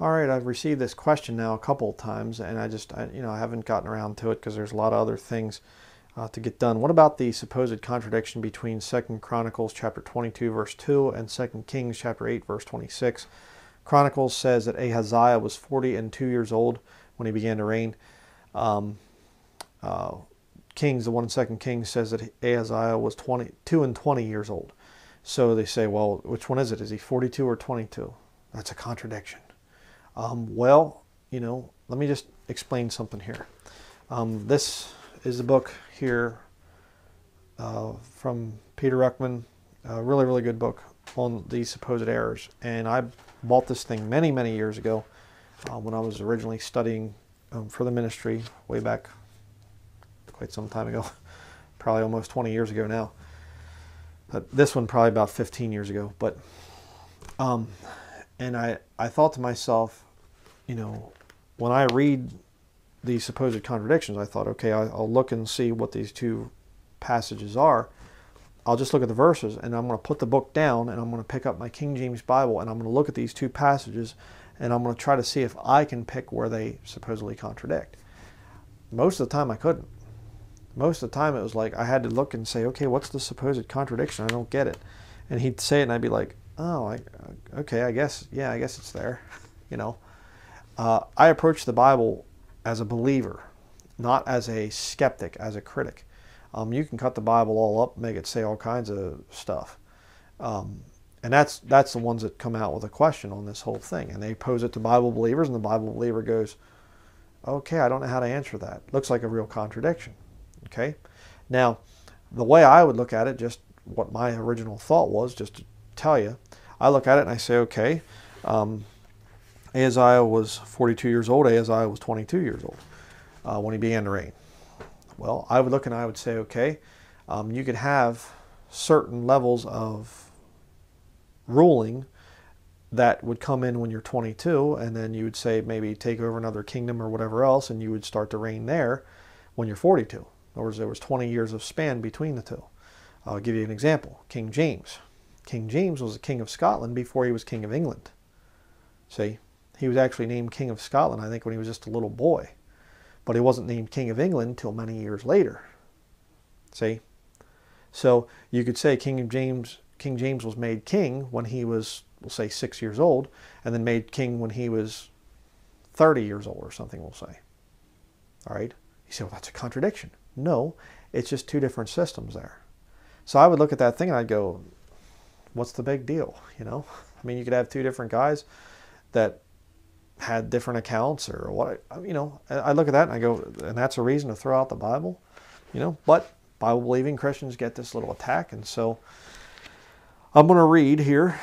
All right, I've received this question now a couple of times, and I just, I, you know, I haven't gotten around to it because there's a lot of other things uh, to get done. What about the supposed contradiction between Second Chronicles chapter 22 verse 2 and Second Kings chapter 8 verse 26? Chronicles says that Ahaziah was 40 and 2 years old when he began to reign. Um, uh, Kings, the one in Second Kings says that Ahaziah was 22 and 20 years old. So they say, well, which one is it? Is he 42 or 22? That's a contradiction. Um, well, you know, let me just explain something here. Um, this is a book here uh, from Peter Ruckman, a really, really good book on these supposed errors. And I bought this thing many, many years ago uh, when I was originally studying um, for the ministry way back quite some time ago, probably almost 20 years ago now. But this one probably about 15 years ago. But um, and I I thought to myself, you know, when I read these supposed contradictions, I thought, okay, I'll look and see what these two passages are. I'll just look at the verses and I'm going to put the book down and I'm going to pick up my King James Bible and I'm going to look at these two passages and I'm going to try to see if I can pick where they supposedly contradict. Most of the time I couldn't. Most of the time it was like I had to look and say, okay, what's the supposed contradiction? I don't get it. And he'd say it and I'd be like, oh, I, okay, I guess, yeah, I guess it's there. you know, uh, I approach the Bible as a believer, not as a skeptic, as a critic. Um, you can cut the Bible all up, make it say all kinds of stuff. Um, and that's that's the ones that come out with a question on this whole thing, and they pose it to Bible believers, and the Bible believer goes, "Okay, I don't know how to answer that. Looks like a real contradiction." Okay, now the way I would look at it, just what my original thought was, just to tell you, I look at it and I say, okay, um, Ahaziah was 42 years old. Ahaziah was 22 years old uh, when he began to reign. Well, I would look and I would say, okay, um, you could have certain levels of ruling that would come in when you're 22, and then you would say maybe take over another kingdom or whatever else, and you would start to reign there when you're 42. In other words, there was 20 years of span between the two. I'll give you an example. King James. King James was the king of Scotland before he was king of England. See, he was actually named King of Scotland, I think, when he was just a little boy. But he wasn't named King of England until many years later. See? So you could say King James King James was made king when he was, we'll say, six years old, and then made king when he was 30 years old or something, we'll say. All right? You say, well, that's a contradiction. No, it's just two different systems there. So I would look at that thing and I'd go, what's the big deal? You know? I mean, you could have two different guys that had different accounts or what you know i look at that and i go and that's a reason to throw out the bible you know but bible believing christians get this little attack. And so i'm going to read here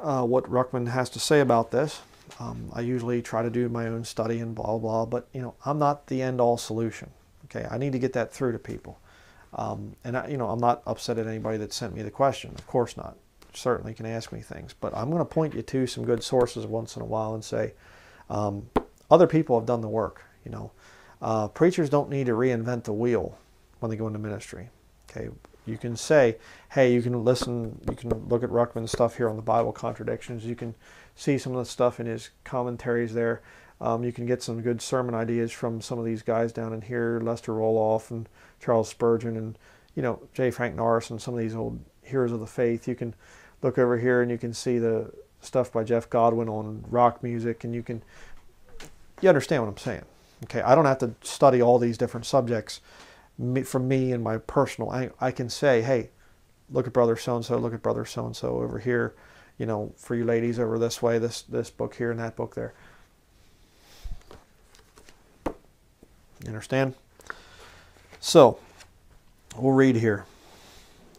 uh, what ruckman has to say about this. Um, i usually try to do my own study and blah blah but you know i'm not the end all solution okay? I need to get that through to people. Um, and I, you know i'm not upset at anybody that sent me the question. Of course not. Certainly can ask me things but i'm going to point you to some good sources once in a while and say um, other people have done the work. You know, uh, preachers don't need to reinvent the wheel when they go into ministry. Okay, you can say, hey, you can listen, you can look at Ruckman's stuff here on the Bible contradictions. You can see some of the stuff in his commentaries there. Um, you can get some good sermon ideas from some of these guys down in here, Lester Roloff and Charles Spurgeon and you know J. Frank Norris and some of these old heroes of the faith. You can look over here and you can see the stuff by Jeff Godwin on rock music, and you can you understand what I'm saying. Okay, I don't have to study all these different subjects from me and my personal. I, I can say, hey, look at brother so and so, look at brother so and so over here. You know, for you ladies over this way, this this book here and that book there. You understand? So, we'll read here.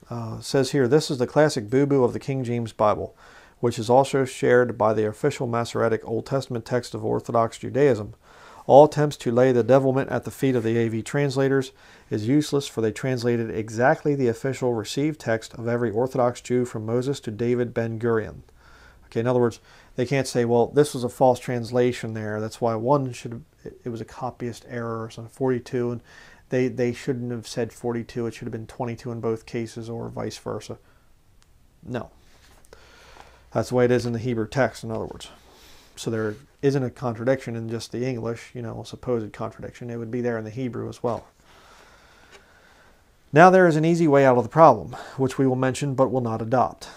Uh, says here, this is the classic boo-boo of the King James Bible which is also shared by the official Masoretic Old Testament text of Orthodox Judaism. All attempts to lay the devilment at the feet of the AV translators is useless, for they translated exactly the official received text of every Orthodox Jew from Moses to David Ben Gurion. Okay, in other words, they can't say, well, this was a false translation there. That's why one should it was a copyist error or something, 42, and they, they shouldn't have said 42. It should have been 22 in both cases or vice versa. No, that's the way it is in the Hebrew text, in other words. so there isn't a contradiction in just the English, you know, supposed contradiction. It would be there in the Hebrew as well. Now there is an easy way out of the problem, which we will mention but will not adopt.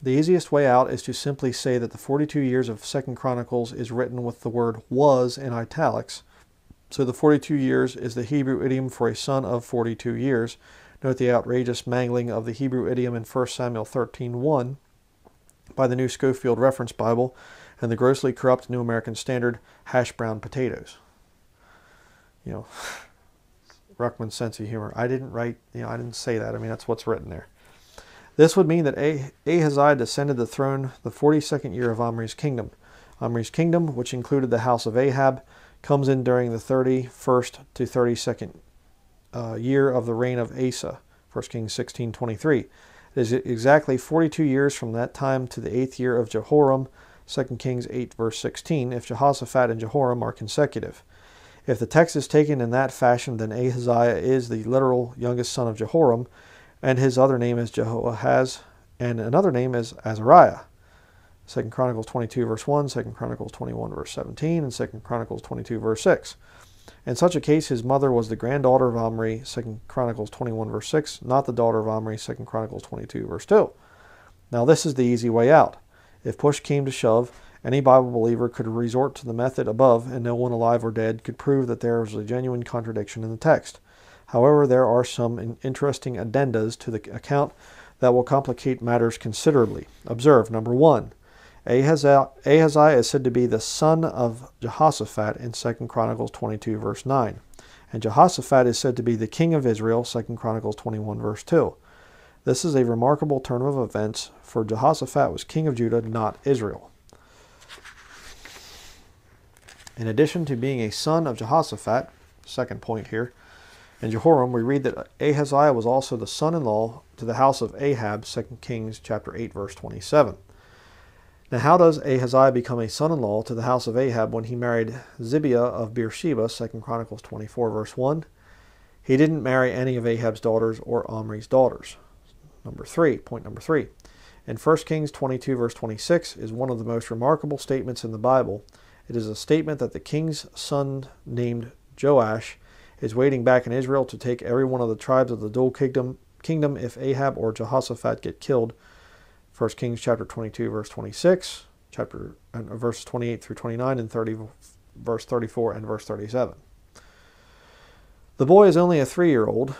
The easiest way out is to simply say that the 42 years of Second Chronicles is written with the word was in italics. So the 42 years is the Hebrew idiom for a son of 42 years. Note the outrageous mangling of the Hebrew idiom in 1 Samuel 13:1 by the New Scofield Reference Bible and the grossly corrupt New American Standard hash brown potatoes. You know, Ruckman's sense of humor. I didn't write, you know, I didn't say that. I mean, that's what's written there. This would mean that Ahaziah descended the throne the 42nd year of Omri's kingdom. Omri's kingdom, which included the house of Ahab, comes in during the 31st to 32nd uh, year of the reign of Asa, 1 Kings 16:23. It is exactly 42 years from that time to the eighth year of Jehoram, 2 Kings 8 verse 16, if Jehoshaphat and Jehoram are consecutive. If the text is taken in that fashion, then Ahaziah is the literal youngest son of Jehoram, and his other name is Jehoahaz, and another name is Azariah. 2 Chronicles 22 verse 1, 2 Chronicles 21 verse 17, and 2 Chronicles 22 verse 6. In such a case, his mother was the granddaughter of Omri, 2 Chronicles 21 verse 6, not the daughter of Omri, 2 Chronicles 22 verse 2. Now this is the easy way out. If push came to shove, any Bible believer could resort to the method above, and no one alive or dead could prove that there is a genuine contradiction in the text. However, there are some interesting addendas to the account that will complicate matters considerably. Observe number one. Ahaziah, is said to be the son of Jehoshaphat in 2 Chronicles 22, verse 9. And Jehoshaphat is said to be the king of Israel, 2 Chronicles 21, verse 2. This is a remarkable turn of events, for Jehoshaphat was king of Judah, not Israel. In addition to being a son of Jehoshaphat, second point here, in Jehoram we read that Ahaziah was also the son-in-law to the house of Ahab, 2 Kings chapter 8 verse 27. Now how does Ahaziah become a son-in-law to the house of Ahab when he married Zibiah of Beersheba, 2 Chronicles 24 verse 1? He didn't marry any of Ahab's daughters or Omri's daughters. Number 3, point number 3. In 1 Kings 22 verse 26 is one of the most remarkable statements in the Bible it is a statement that the king's son named Joash is waiting back in Israel to take every one of the tribes of the dual kingdom, kingdom if Ahab or Jehoshaphat get killed. 1 Kings chapter 22 verse 26, chapter uh, verses 28 through 29 and 30 verse 34 and verse 37. The boy is only a 3-year-old,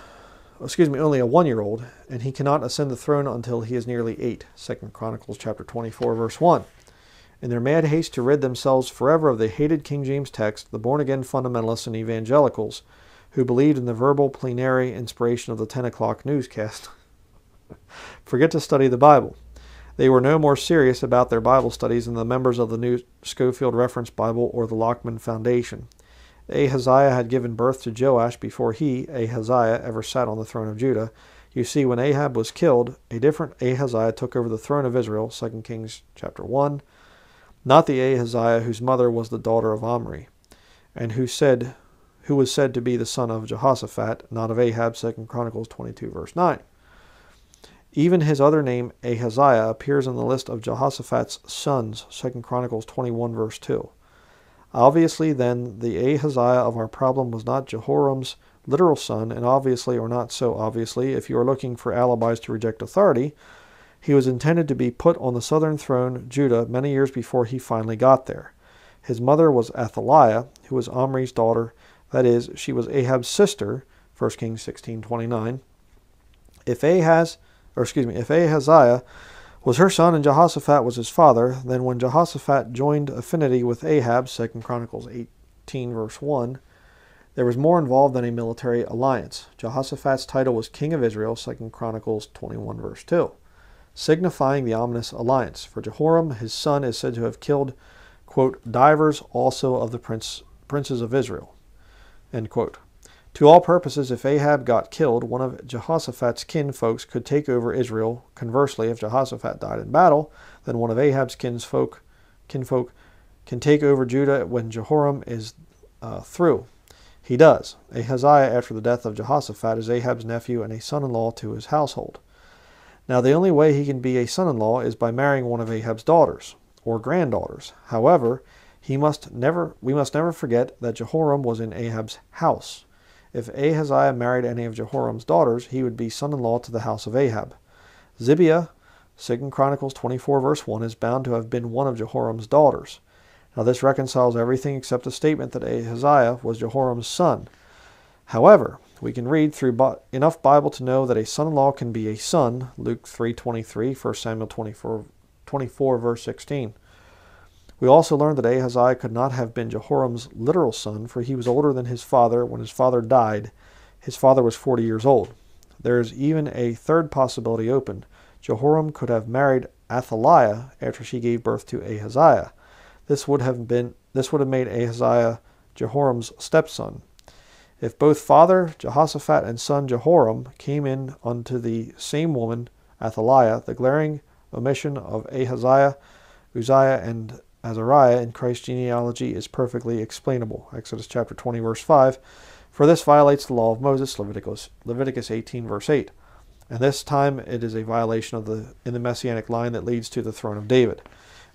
excuse me, only a 1-year-old, and he cannot ascend the throne until he is nearly 8. 2 Chronicles chapter 24 verse 1. In their mad haste to rid themselves forever of the hated King James text, the born again fundamentalists and evangelicals, who believed in the verbal plenary inspiration of the 10 o'clock newscast, forget to study the Bible. They were no more serious about their Bible studies than the members of the New Scofield Reference Bible or the Lockman Foundation. Ahaziah had given birth to Joash before he, Ahaziah, ever sat on the throne of Judah. You see, when Ahab was killed, a different Ahaziah took over the throne of Israel, 2 Kings chapter 1, not the Ahaziah whose mother was the daughter of Omri, and who said who was said to be the son of Jehoshaphat, not of Ahab, 2 Chronicles 22, verse 9. Even his other name, Ahaziah, appears in the list of Jehoshaphat's sons, 2 Chronicles 21, verse 2. Obviously, then, the Ahaziah of our problem was not Jehoram's literal son, and obviously, or not so obviously, if you are looking for alibis to reject authority, he was intended to be put on the southern throne, Judah, many years before he finally got there. His mother was Athaliah, who was Omri's daughter. That is, she was Ahab's sister, 1 Kings 16:29. If Ahaz, or excuse me, if Ahaziah was her son and Jehoshaphat was his father, then when Jehoshaphat joined affinity with Ahab, 2 Chronicles 18 verse 1, there was more involved than a military alliance. Jehoshaphat's title was King of Israel, 2 Chronicles 21 verse 2 signifying the ominous alliance. For Jehoram, his son, is said to have killed, quote, divers also of the prince, princes of Israel. End quote. To all purposes, if Ahab got killed, one of Jehoshaphat's kinfolks could take over Israel. Conversely, if Jehoshaphat died in battle, then one of Ahab's kinsfolk, kinfolk can take over Judah when Jehoram is uh, through. He does. Ahaziah, after the death of Jehoshaphat, is Ahab's nephew and a son in law to his household. Now, the only way he can be a son in law is by marrying one of Ahab's daughters or granddaughters. However, He must never we must never forget that Jehoram was in Ahab's house. If Ahaziah married any of Jehoram's daughters, he would be son-in-law to the house of Ahab. Zibiah, 2 Chronicles 24 verse 1, is bound to have been one of Jehoram's daughters. Now this reconciles everything except the statement that Ahaziah was Jehoram's son. However, we can read through enough Bible to know that a son-in-law can be a son, Luke 3.23, 1 Samuel 24, 24 verse 16. We also learned that Ahaziah could not have been Jehoram's literal son, for he was older than his father when his father died. His father was 40 years old. There is even a third possibility open. Jehoram could have married Athaliah after she gave birth to Ahaziah. This would have been this would have made Ahaziah Jehoram's stepson. If both father Jehoshaphat and son Jehoram came in unto the same woman, Athaliah, the glaring omission of Ahaziah, Uzziah, and Azariah in Christ's genealogy is perfectly explainable. Exodus chapter 20, verse 5. For this violates the law of Moses, Leviticus, Leviticus 18, verse 8. And this time it is a violation of the in the messianic line that leads to the throne of David.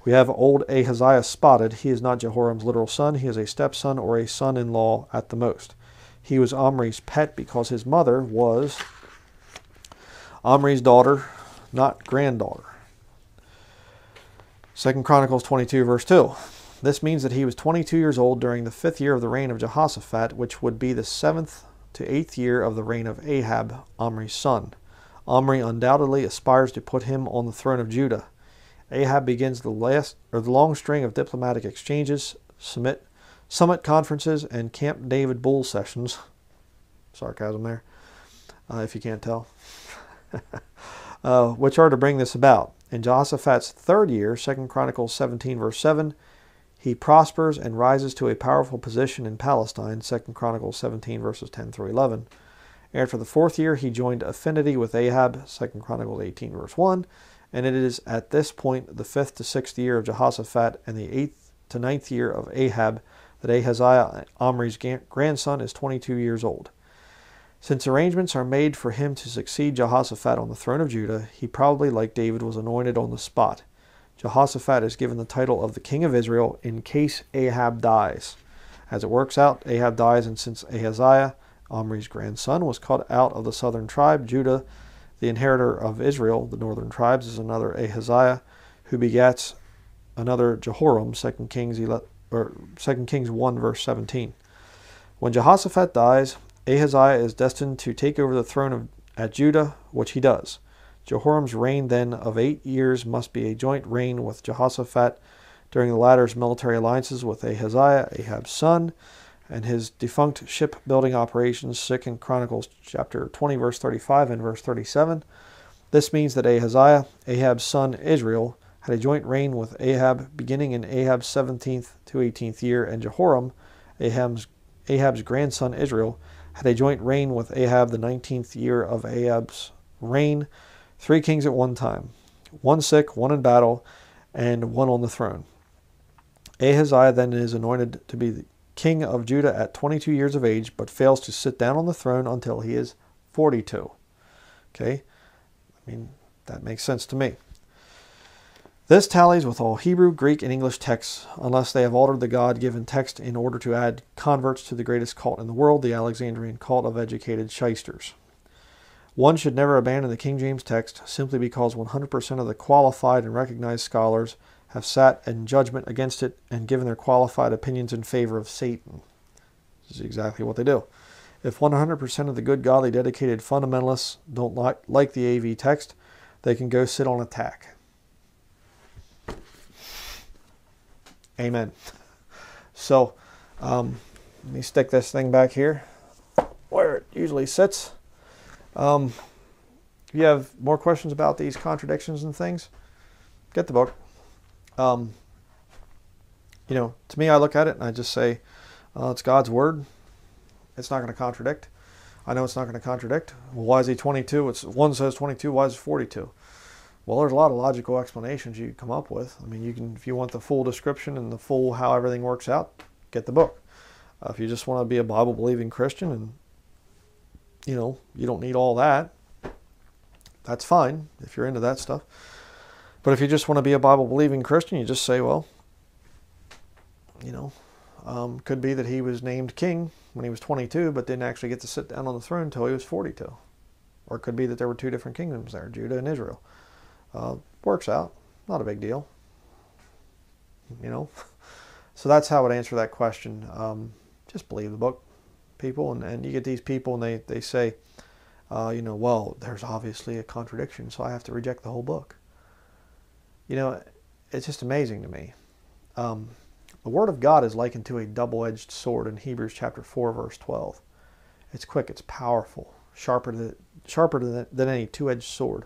We have old Ahaziah spotted. He is not Jehoram's literal son. He is a stepson or a son-in-law at the most. He was Omri's pet because his mother was Omri's daughter, not granddaughter. 2 Chronicles 22, verse 2. This means that he was 22 years old during the fifth year of the reign of Jehoshaphat, which would be the seventh to eighth year of the reign of Ahab, Omri's son. Omri undoubtedly aspires to put him on the throne of Judah. Ahab begins the last or the long string of diplomatic exchanges, summit, summit conferences, and Camp David bull sessions. Sarcasm there, uh, if you can't tell. uh, which are to bring this about. In Jehoshaphat's third year, 2 Chronicles 17, verse 7, he prospers and rises to a powerful position in Palestine, 2 Chronicles 17, verses 10 through 11. After the fourth year, he joined affinity with Ahab, 2 Chronicles 18, verse 1, and it is at this point, the fifth to sixth year of Jehoshaphat and the eighth to ninth year of Ahab, that Ahaziah, Omri's grandson, is 22 years old. Since arrangements are made for him to succeed Jehoshaphat on the throne of Judah, he probably, like David, was anointed on the spot. Jehoshaphat is given the title of the king of Israel in case Ahab dies. As it works out, Ahab dies, and since Ahaziah, Omri's grandson, was cut out of the southern tribe, Judah, the inheritor of Israel, the northern tribes, is another Ahaziah, who begats another Jehoram, 2 Kings, 11, or 2 Kings 1, verse 17. When Jehoshaphat dies, Ahaziah is destined to take over the throne of, at Judah, which he does. Jehoram's reign then of eight years must be a joint reign with Jehoshaphat during the latter's military alliances with Ahaziah, Ahab's son, and his defunct shipbuilding operations, 2 Chronicles chapter 20, verse 35 and verse 37. This means that Ahaziah, Ahab's son Israel, had a joint reign with Ahab beginning in Ahab's 17th to 18th year, and Jehoram, Ahab's, Ahab's grandson Israel, had a joint reign with Ahab the 19th year of Ahab's reign, three kings at one time, one sick, one in battle, and one on the throne. Ahaziah then is anointed to be the king of Judah at 22 years of age, but fails to sit down on the throne until he is 42. Okay? I mean, that makes sense to me. This tallies with all Hebrew, Greek, and English texts, unless they have altered the God given text in order to add converts to the greatest cult in the world, the Alexandrian cult of educated shysters. One should never abandon the King James text simply because 100% of the qualified and recognized scholars have sat in judgment against it and given their qualified opinions in favor of Satan. This is exactly what they do. If 100% of the good, godly, dedicated fundamentalists don't like, like the AV text, they can go sit on attack. Amen. So um, let me stick this thing back here where it usually sits. Um, if you have more questions about these contradictions and things, get the book. Um, you know, to me, I look at it and I just say, uh, it's God's word. It's not going to contradict. I know it's not going to contradict. Well, why is he 22? It's one says 22. Why is it 42? Well, there's a lot of logical explanations you come up with. I mean, you can, if you want the full description and the full how everything works out, get the book. Uh, if you just want to be a Bible believing Christian and, you know, you don't need all that, that's fine if you're into that stuff. But if you just want to be a Bible believing Christian, you just say, well, you know, um, could be that he was named king when he was 22, but didn't actually get to sit down on the throne until he was 42. Or it could be that there were two different kingdoms there, Judah and Israel. Uh, works out. Not a big deal. You know? So that's how I would answer that question. Um, just believe the book, people. And, and you get these people and they, they say, uh, you know, well, there's obviously a contradiction, so I have to reject the whole book. You know, it's just amazing to me. Um, the Word of God is likened to a double edged sword in Hebrews chapter 4, verse 12. It's quick, it's powerful, sharper than, sharper than, than any two edged sword.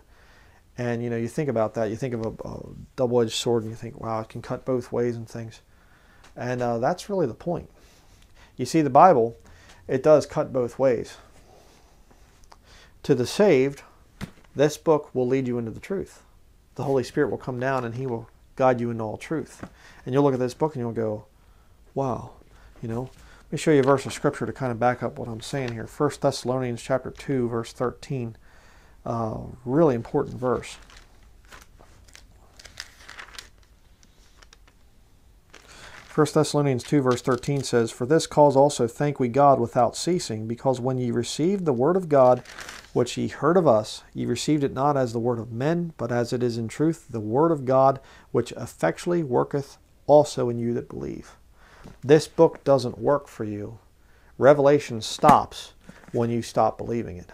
And you know, you think about that, you think of a, a double edged sword and you think, wow, it can cut both ways and things. And uh, that's really the point. You see, the Bible, it does cut both ways. To the saved, this book will lead you into the truth. The Holy Spirit will come down and He will guide you into all truth. And you'll look at this book and you'll go, wow, you know. Let me show you a verse of scripture to kind of back up what I'm saying here. 1 Thessalonians chapter 2, verse 13. Uh, really important verse. 1 Thessalonians 2 verse 13 says, For this cause also thank we God without ceasing, because when ye received the word of God, which ye heard of us, ye received it not as the word of men, but as it is in truth the word of God, which effectually worketh also in you that believe. This book doesn't work for you. Revelation stops when you stop believing it.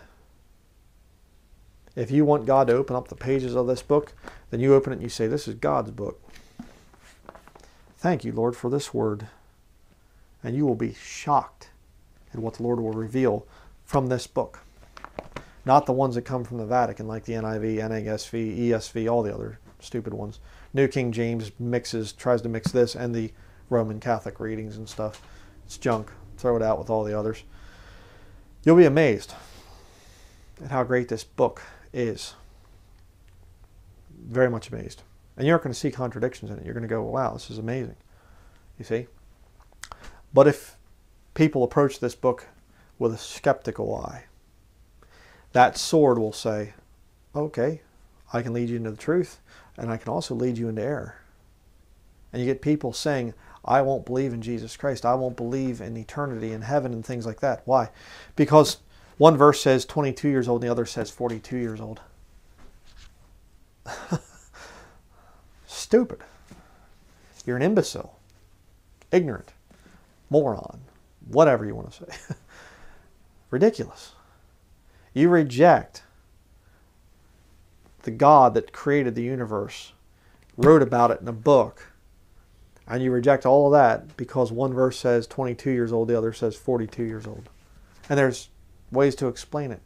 If you want God to open up the pages of this book, then you open it and you say, This is God's book. Thank you, Lord, for this word. And you will be shocked at what the Lord will reveal from this book. Not the ones that come from the Vatican, like the NIV, NASV, ESV, all the other stupid ones. New King James mixes, tries to mix this and the Roman Catholic readings and stuff. It's junk. Throw it out with all the others. You'll be amazed at how great this book is. Very much amazed. And you aren't going to see contradictions in it. You're going to go, wow, this is amazing. You see? But if people approach this book with a skeptical eye, that sword will say, okay, I can lead you into the truth, and I can also lead you into error. And you get people saying, I won't believe in Jesus Christ. I won't believe in eternity in heaven and things like that. Why? Because one verse says 22 years old and the other says 42 years old. stupid. You're an imbecile, ignorant, moron, whatever you want to say. Ridiculous. You reject the God that created the universe, wrote about it in a book, and you reject all of that because one verse says 22 years old, the other says 42 years old. And there's ways to explain it.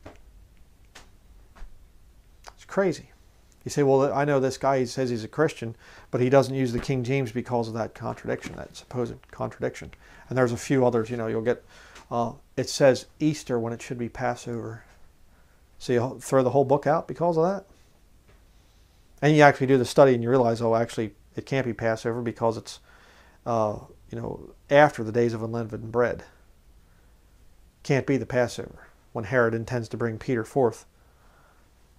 It's crazy. You say, well, I know this guy, he says he's a Christian, but he doesn't use the King James because of that contradiction, that supposed contradiction. And there's a few others, you know, you'll get, uh, it says Easter when it should be Passover. So you throw the whole book out because of that? And you actually do the study and you realize, oh, actually, it can't be Passover because it's, uh, you know, after the days of unleavened bread. Can't be the Passover when Herod intends to bring Peter forth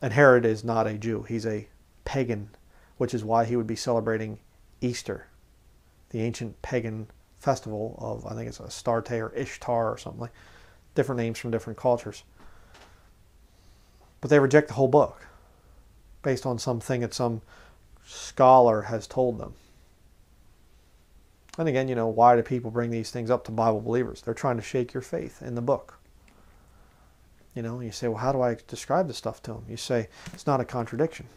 and Herod is not a Jew, he's a pagan, which is why he would be celebrating Easter, the ancient pagan festival of, I think it's Astarte or Ishtar or something like different names from different cultures. But they reject the whole book based on something that some scholar has told them. And again, you know, why do people bring these things up to Bible believers? They're trying to shake your faith in the book. You know, you say, well, how do I describe this stuff to them? You say, it's not a contradiction.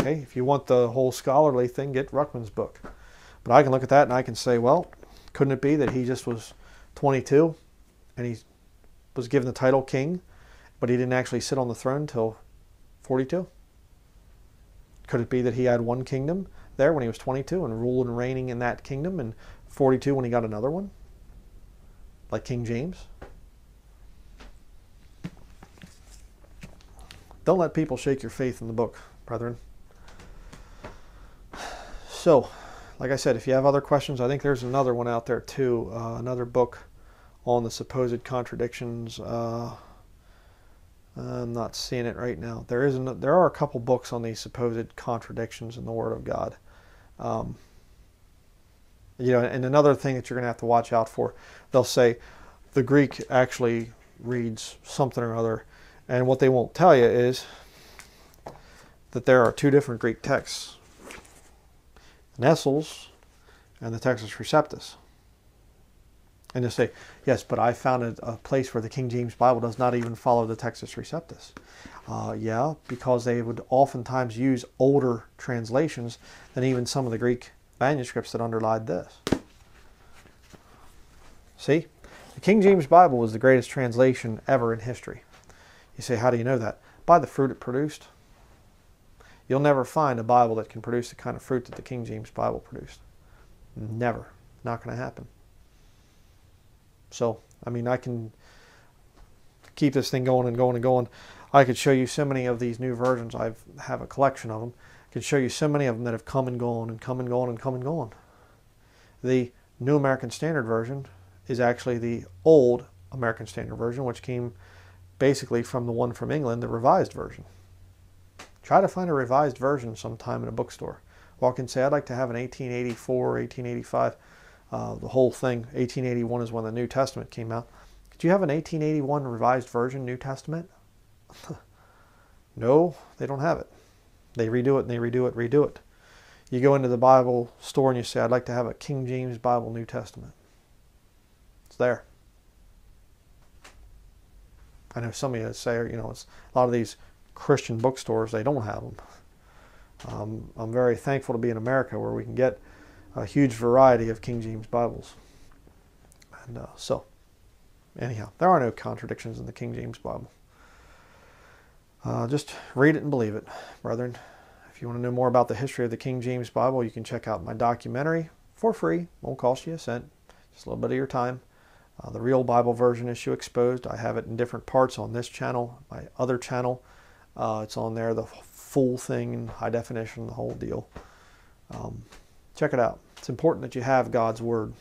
Okay, if you want the whole scholarly thing, get Ruckman's book. But I can look at that and I can say, well, couldn't it be that he just was 22 and he was given the title king, but he didn't actually sit on the throne until 42? Could it be that he had one kingdom there when he was 22 and ruled and reigning in that kingdom, and 42 when he got another one, like King James? Don't let people shake your faith in the book, brethren. So, like I said, if you have other questions, I think there's another one out there too, uh, another book on the supposed contradictions. Uh, I'm not seeing it right now. There is an, there are a couple books on these supposed contradictions in the Word of God. Um, You know, and another thing that you're going to have to watch out for, they'll say the Greek actually reads something or other, and what they won't tell you is that there are two different Greek texts, Nestle's and the Textus Receptus. And they say, yes, but I found a, a, place where the King James Bible does not even follow the Textus Receptus. Uh, yeah, because they would oftentimes use older translations than even some of the Greek manuscripts that underlied this. See, the King James Bible was the greatest translation ever in history. You say, how do you know that? By the fruit it produced. You'll never find a Bible that can produce the kind of fruit that the King James Bible produced. Never. Not going to happen. So, I mean, I can keep this thing going and going and going. I could show you so many of these new versions. I have a collection of them. I could show you so many of them that have come and gone and come and gone and come and gone. The New American Standard Version is actually the old American Standard Version, which came basically from the one from England, the Revised Version. Try to find a revised version sometime in a bookstore. Walk and say, I'd like to have an 1884, 1885, uh, the whole thing. 1881 is when the New Testament came out. Do you have an 1881 revised version, New Testament? no, they don't have it. They redo it and they redo it, redo it. You go into the Bible store and you say, I'd like to have a King James Bible New Testament. It's there. I know some of you say, you know, it's a lot of these Christian bookstores, they don't have them. Um, I'm very thankful to be in America where we can get a huge variety of King James Bibles. And uh, so, anyhow, there are no contradictions in the King James Bible. Uh, just read it and believe it, brethren. If you want to know more about the history of the King James Bible, you can check out my documentary for free. Won't cost you a cent, just a little bit of your time. Uh, the real Bible version issue exposed. I have it in different parts on this channel, my other channel. Uh, it's on there, the full thing high definition, the whole deal. Um, check it out. It's important that you have God's Word,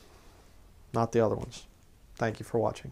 not the other ones. Thank you for watching.